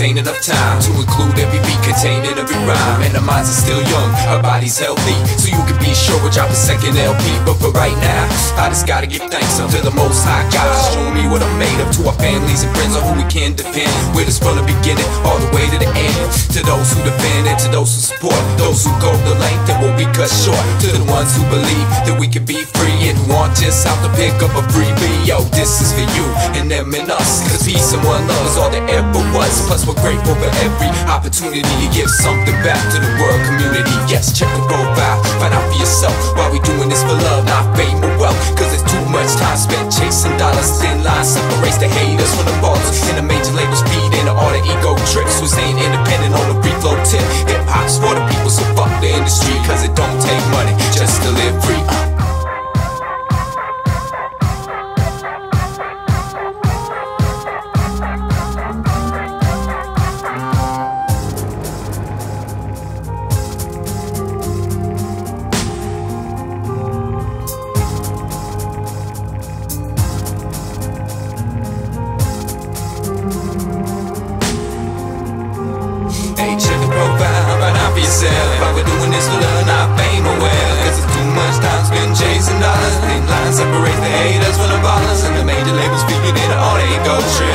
enough time to include every beat contained in every rhyme. And our minds are still young, our bodies healthy, so you can be sure we'll drop a second LP. But for right now, I just gotta give thanks unto the Most High God, showing me what I'm made of. To our families and can depend, with us from the beginning all the way to the end. To those who defend and to those who support, those who go the length and won't be cut short. To the ones who believe that we can be free and want just how to pick up a freebie. Yo, this is for you and them and us. Cause peace and one love is all there ever was. Plus, we're grateful for every opportunity to give something back to the world community. Yes, check the profile, find out for yourself why we doing this for love, not fame or wealth. Cause there's too much time spent chasing dollars. Thin line separates the haters from the Cause it don't take money just to live free. Separates the haters from the ballers. And the major labels figured in all trips. Ain't